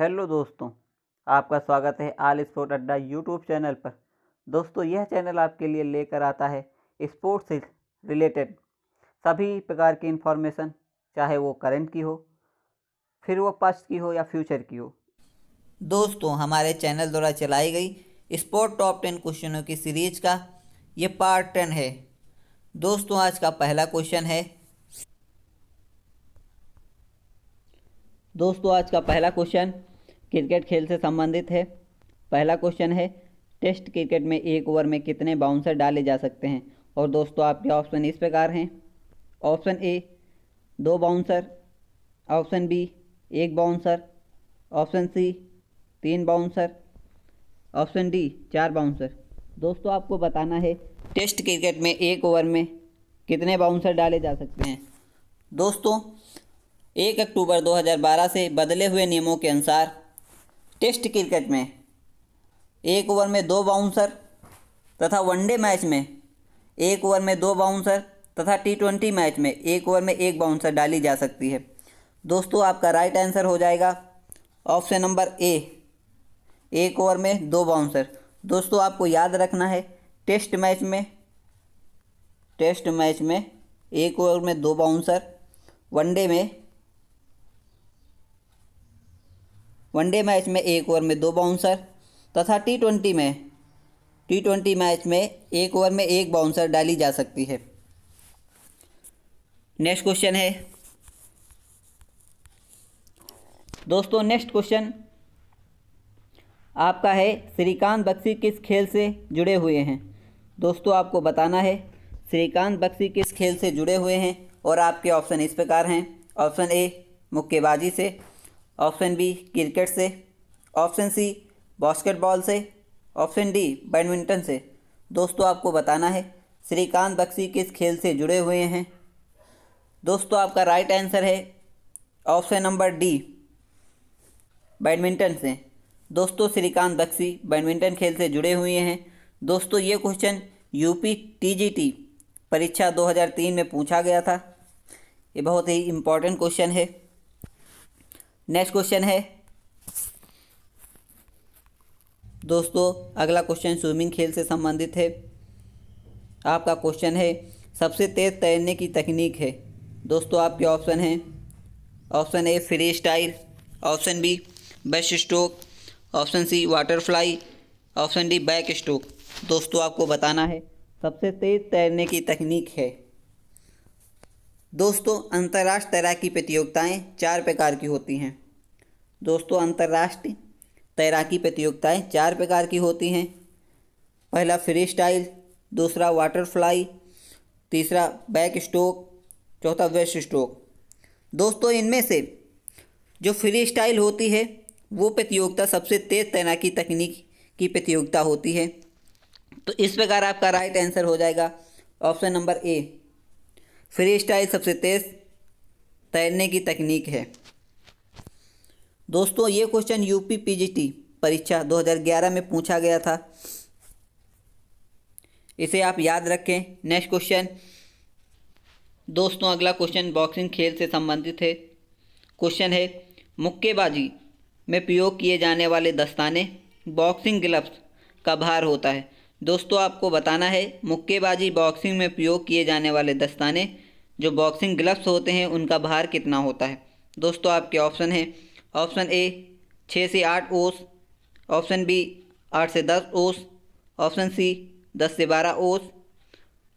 Hello दोस्तों, आपका स्वागत है आल स्पोर्ट अड्डा यूट्यूब चैनल पर। दोस्तों, यह चैनल आपके लिए लेकर आता है स्पोर्ट्स से रिलेटेड। सभी प्रकार की इन्फॉर्मेशन, चाहे वो करंट की हो, फिर वो पास्ट की हो या फ्यूचर की हो। दोस्तों, हमारे चैनल द्वारा चलाई गई स्पोर्ट टॉप टेन क्वेश्चनों की सीरीज़ का ये पार्ट टेन है। दोस्तों, आज का पहला क्वेश्चन है। दोस्तों, आज का पहला क्वेश्चन क्रिकेट खेल से संबंधित है। पहला क्वेश्चन है, टेस्ट क्रिकेट में एक ओवर में कितने बाउंसर डाले जा सकते हैं? और दोस्तों, आपके ऑप्शन इस प्रकार हैं। ऑप्शन ए, दो बाउंसर। ऑप्शन बी, एक बाउंसर। ऑप्शन सी, तीन बाउंसर। ऑप्शन डी, चार बाउंसर। दोस्तों, आपको बताना है, टेस्ट क्रिकेट में एक ओवर में कितने बाउंसर डाले जा सकते हैं? दोस्तों, एक अक्टूबर 2012 से बदले हुए नियमों के अनुसार टेस्ट क्रिकेट में। एक ओवर में दो बाउंसर तथा वनडे मैच में। एक ओवर में दो बाउंसर तथा टी ट्वेंटी मैच में एक ओवर में एक बाउंसर डाली जा सकती है। दोस्तों, आपका राइट आंसर हो जाएगा ऑप्शन नंबर ए। एक ओवर में दो बाउंसर। दोस्तों, आपको याद रखना है, टेस्ट मैच में, टेस्ट मैच में एक ओवर में दो बाउंसर वनडे में वनडे मैच में एक ओवर में दो बाउंसर तथा टी ट्वेंटी में टी ट्वेंटी मैच में एक ओवर में एक बाउंसर डाली जा सकती है। नेक्स्ट क्वेश्चन है। दोस्तों नेक्स्ट क्वेश्चन आपका है, श्रीकांत बख्शी किस खेल से जुड़े हुए हैं? दोस्तों, आपको बताना है, श्रीकांत बख्शी किस खेल से जुड़े हुए हैं और आपके ऑप्शन इस प्रकार हैं। ऑप्शन ए मुक्केबाजी से। ऑप्शन बी क्रिकेट से, ऑप्शन सी बास्केटबॉल से, ऑप्शन डी बैडमिंटन से। दोस्तों, आपको बताना है, श्रीकांत बख्शी किस खेल से जुड़े हुए हैं? दोस्तों, आपका राइट आंसर है ऑप्शन नंबर डी बैडमिंटन से। दोस्तों, श्रीकांत बख्शी बैडमिंटन खेल से जुड़े हुए हैं। दोस्तों, ये क्वेश्चन यूपी टीजीटी परीक्षा 2003 में पूछा गया था। ये बहुत ही इम्पोर्टेंट क्वेश्चन है। नेक्स्ट क्वेश्चन है। दोस्तों, अगला क्वेश्चन स्विमिंग खेल से संबंधित है। आपका क्वेश्चन है, सबसे तेज़ तैरने की तकनीक है। दोस्तों, आपके ऑप्शन हैं। Option A freestyle option B breaststroke option C water fly option D backstroke दोस्तों, आपको बताना है, सबसे तेज़ तैरने की तकनीक है। दोस्तों, अंतर्राष्ट्रीय तैराकी प्रतियोगिताएँ चार प्रकार की होती हैं। दोस्तों, अंतर्राष्ट्रीय तैराकी प्रतियोगिताएँ चार प्रकार की होती हैं। पहला फ्री स्टाइल दूसरा वाटर फ्लाई तीसरा बैक स्ट्रोक चौथा वेस्ट स्ट्रोक दोस्तों, इनमें से जो फ्री स्टाइल होती है, वो प्रतियोगिता सबसे तेज़ तैराकी तकनीक की प्रतियोगिता होती है। तो इस प्रकार आपका राइट आंसर हो जाएगा option number A. Free style सबसे तेज़ तैरने की तकनीक है। दोस्तों, ये क्वेश्चन यूपी पीजीटी परीक्षा 2011 में पूछा गया था। इसे आप याद रखें। नेक्स्ट क्वेश्चन दोस्तों, अगला क्वेश्चन बॉक्सिंग खेल से संबंधित है। क्वेश्चन है, मुक्केबाजी में प्रयोग किए जाने वाले दस्ताने बॉक्सिंग ग्लव्स का भार होता है। दोस्तों, आपको बताना है, मुक्केबाजी बॉक्सिंग में प्रयोग किए जाने वाले दस्ताने, जो बॉक्सिंग ग्लव्स होते हैं, उनका भार कितना होता है? दोस्तों, आपके ऑप्शन हैं। ऑप्शन ए, छः से आठ ओस, ऑप्शन बी, आठ से दस ओस, ऑप्शन सी, दस से बारह ओस,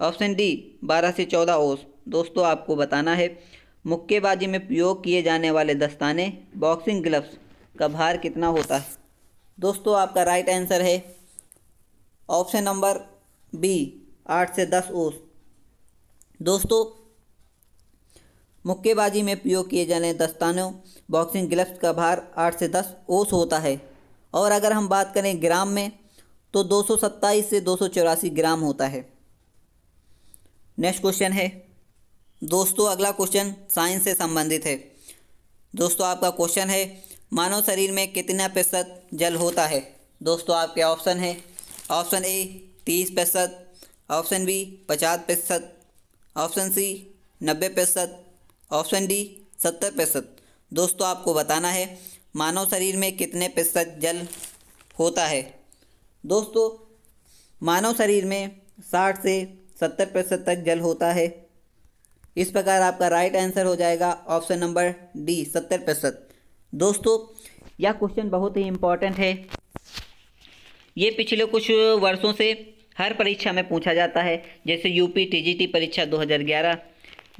ऑप्शन डी, बारह से चौदह ओस। दोस्तों, आपको बताना है, मुक्केबाजी में प्रयोग किए जाने वाले दस्ताने, बॉक्सिंग ग्लव्स का भार कितना होता है? दोस्तों, आपका राइट आंसर है, ऑप्शन नंबर बी, आठ से दस ओस। दोस्तों मुक्केबाजी में प्रयोग किए जाने दस्तानों, बॉक्सिंग ग्लव्स का भार आठ से दस ओस होता है। और अगर हम बात करें ग्राम में तो दो सौ सत्ताईस से दो सौ चौरासी ग्राम होता है। नेक्स्ट क्वेश्चन है। दोस्तों, अगला क्वेश्चन साइंस से संबंधित है। दोस्तों, आपका क्वेश्चन है, मानव शरीर में कितना प्रतिशत जल होता है? दोस्तों, आपके ऑप्शन है, ऑप्शन ए तीस प्रतिशत, ऑप्शन बी पचास प्रतिशत, ऑप्शन सी नब्बे प्रतिशत ऑप्शन डी सत्तर प्रतिशत। दोस्तों आपको बताना है मानव शरीर में कितने प्रतिशत जल होता है। दोस्तों मानव शरीर में साठ से सत्तर प्रतिशत तक जल होता है। इस प्रकार आपका राइट आंसर हो जाएगा ऑप्शन नंबर डी सत्तर प्रतिशत। दोस्तों यह क्वेश्चन बहुत ही इम्पोर्टेंट है। ये पिछले कुछ वर्षों से हर परीक्षा में पूछा जाता है जैसे यूपी टीजीटी परीक्षा 2011,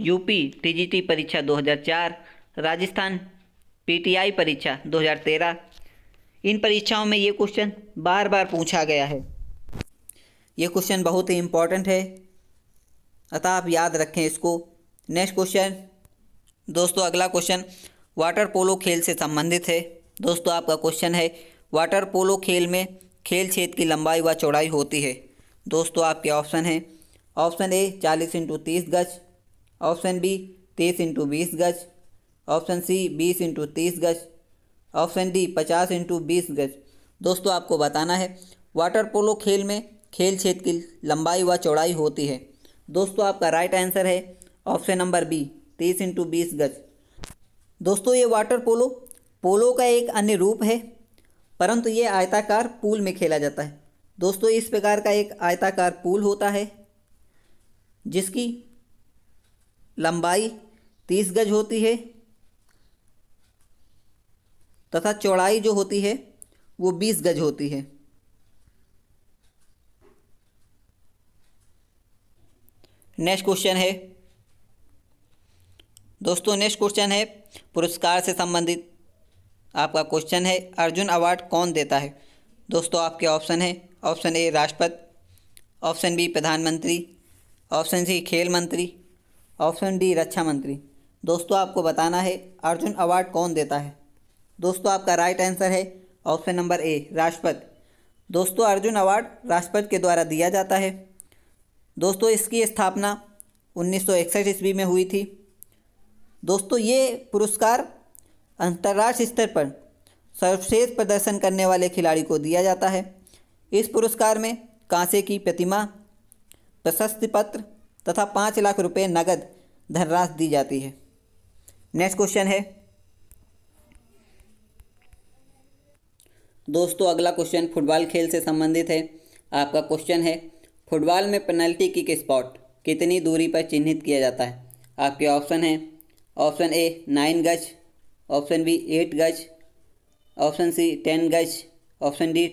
यूपी टीजीटी परीक्षा 2004, राजस्थान पीटीआई परीक्षा 2013 इन परीक्षाओं में ये क्वेश्चन बार बार पूछा गया है। ये क्वेश्चन बहुत ही इम्पोर्टेंट है। अतः आप याद रखें इसको। Next question. दोस्तों अगला क्वेश्चन वाटर पोलो खेल से संबंधित है। दोस्तों आपका क्वेश्चन है वाटर पोलो खेल में खेल क्षेत्र की लंबाई व चौड़ाई होती है। दोस्तों आपके ऑप्शन हैं। ऑप्शन ए चालीस इंटू तीस गज। ऑप्शन बी तीस इंटू बीस गज, ऑप्शन सी बीस इंटू तीस गज, ऑप्शन डी पचास इंटू बीस गज। दोस्तों, आपको बताना है, वाटर पोलो खेल में खेल क्षेत्र की लंबाई व चौड़ाई होती है। दोस्तों, आपका राइट आंसर है ऑप्शन नंबर बी, तीस इंटू बीस गज। दोस्तों, ये वाटर पोलो पोलो का एक अन्य रूप है, परंतु ये आयताकार पूल में खेला जाता है। दोस्तों, इस प्रकार का एक आयताकार पूल होता है, जिसकी लंबाई तीस गज होती है तथा चौड़ाई जो होती है वो बीस गज होती है। नेक्स्ट क्वेश्चन है। दोस्तों नेक्स्ट क्वेश्चन है। पुरस्कार से संबंधित आपका क्वेश्चन है, अर्जुन अवार्ड कौन देता है? दोस्तों, आपके ऑप्शन है। ऑप्शन ए राष्ट्रपति ऑप्शन बी प्रधानमंत्री ऑप्शन सी खेल मंत्री ऑप्शन डी, रक्षा मंत्री। दोस्तों, आपको बताना है, अर्जुन अवार्ड कौन देता है? दोस्तों, आपका राइट आंसर है ऑप्शन नंबर ए राष्ट्रपति। दोस्तों, अर्जुन अवार्ड राष्ट्रपति के द्वारा दिया जाता है। दोस्तों, इसकी स्थापना उन्नीस सौ ईस्वी में हुई थी। दोस्तों, ये पुरस्कार अंतर्राष्ट्रीय स्तर पर सर्वश्रेष्ठ प्रदर्शन करने वाले खिलाड़ी को दिया जाता है। इस पुरस्कार में कांसे की प्रतिमा, प्रशस्ति पत्र तथा पाँच लाख रुपए नगद धनराशि दी जाती है। नेक्स्ट क्वेश्चन है। दोस्तों, अगला क्वेश्चन फुटबॉल खेल से संबंधित है। आपका क्वेश्चन है, फुटबॉल में पेनल्टी किक स्पॉट कितनी दूरी पर चिन्हित किया जाता है? आपके ऑप्शन हैं ऑप्शन ए नाइन गज ऑप्शन बी एट गज ऑप्शन सी टेन गज ऑप्शन डी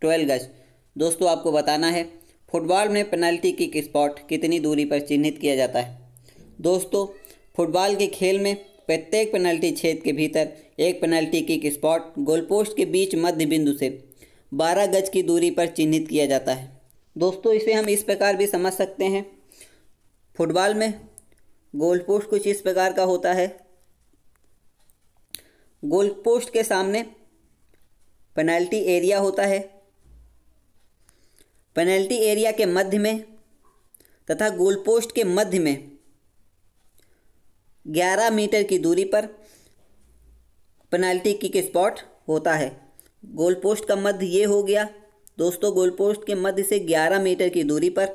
ट्वेल्व गज। दोस्तों, आपको बताना है फुटबॉल में पेनल्टी किक स्पॉट कितनी दूरी पर चिन्हित किया जाता है? दोस्तों, फुटबॉल के खेल में प्रत्येक पेनल्टी क्षेत्र के भीतर एक पेनल्टी किक स्पॉट गोलपोस्ट के बीच मध्य बिंदु से 12 गज की दूरी पर चिन्हित किया जाता है। दोस्तों, इसे हम इस प्रकार भी समझ सकते हैं। फुटबॉल में गोल पोस्ट कुछ इस प्रकार का होता है। गोल पोस्ट के सामने पेनल्टी एरिया होता है। पेनल्टी एरिया के मध्य में तथा गोल पोस्ट के मध्य में 11 मीटर की दूरी पर पेनल्टी किक स्पॉट होता है? गोल पोस्ट का मध्य ये हो गया। दोस्तों, गोल पोस्ट के मध्य से 11 मीटर की दूरी पर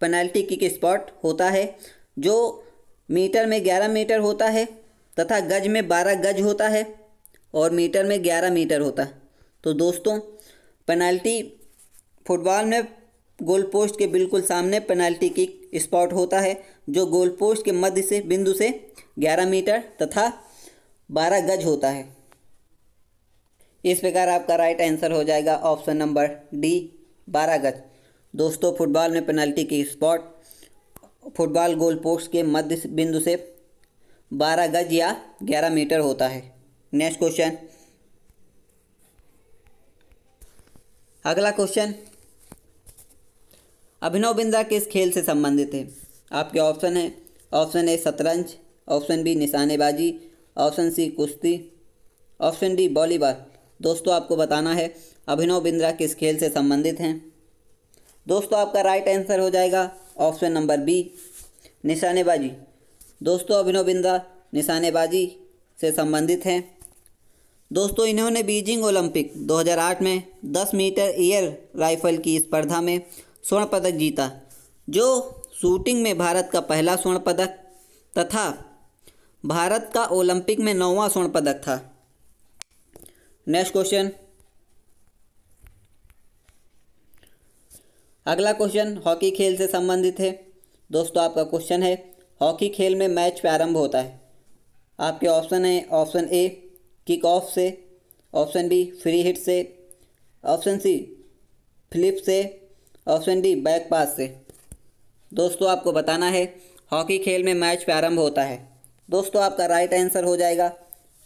पेनल्टी किक स्पॉट होता है? जो मीटर में 11 मीटर होता है तथा गज में 12 गज होता है और मीटर में 11 मीटर होता है। तो दोस्तों पेनल्टी, फुटबॉल में गोल पोस्ट के बिल्कुल सामने पेनल्टी किक स्पॉट होता है, जो गोल पोस्ट के मध्य से, बिंदु से 11 मीटर तथा 12 गज होता है। इस प्रकार आपका राइट आंसर हो जाएगा ऑप्शन नंबर डी 12 गज। दोस्तों, फुटबॉल में पेनल्टी की स्पॉट, फुटबॉल गोल पोस्ट के मध्य बिंदु से 12 गज या 11 मीटर होता है। Next question. अगला क्वेश्चन। अभिनव बिंद्रा किस खेल से संबंधित है? आपके ऑप्शन है। ऑप्शन ए, शतरंज। ऑप्शन बी, निशानेबाजी। ऑप्शन सी, कुश्ती। Option D, volleyball. दोस्तों, आपको बताना है, अभिनव बिंद्रा किस खेल से संबंधित हैं? दोस्तों, आपका राइट आंसर हो जाएगा ऑप्शन नंबर बी निशानेबाजी। दोस्तों, अभिनव बिंद्रा निशानेबाजी से संबंधित हैं। दोस्तों, इन्होंने बीजिंग ओलंपिक 2008 में 10 मीटर एयर राइफल की स्पर्धा में स्वर्ण पदक जीता, जो शूटिंग में भारत का पहला स्वर्ण पदक तथा भारत का ओलंपिक में नौवां स्वर्ण पदक था। Next question. अगला क्वेश्चन हॉकी खेल से संबंधित है। दोस्तों, आपका क्वेश्चन है, हॉकी खेल में मैच प्रारंभ होता है। आपके ऑप्शन है, ऑप्शन ए किक ऑफ़ से ऑप्शन बी फ्री हिट से ऑप्शन सी फ्लिप से ऑप्शन डी बैक पास से। दोस्तों, आपको बताना है हॉकी खेल में मैच प्रारंभ होता है। दोस्तों, आपका राइट आंसर हो जाएगा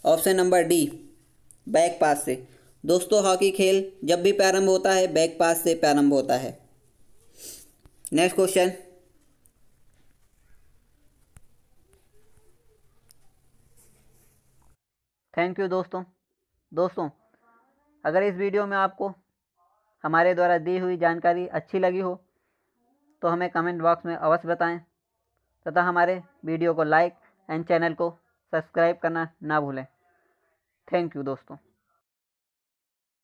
option number D back pass से। दोस्तों हॉकी खेल जब भी प्रारंभ होता है बैक पास से प्रारंभ होता है। नेक्स्ट क्वेश्चन थैंक यू दोस्तों। दोस्तों, अगर इस वीडियो में आपको हमारे द्वारा दी हुई जानकारी अच्छी लगी हो तो हमें कमेंट बॉक्स में अवश्य बताएँ। तथा हमारे वीडियो को लाइक एंड चैनल को सब्सक्राइब करना ना भूलें। थैंक यू दोस्तों।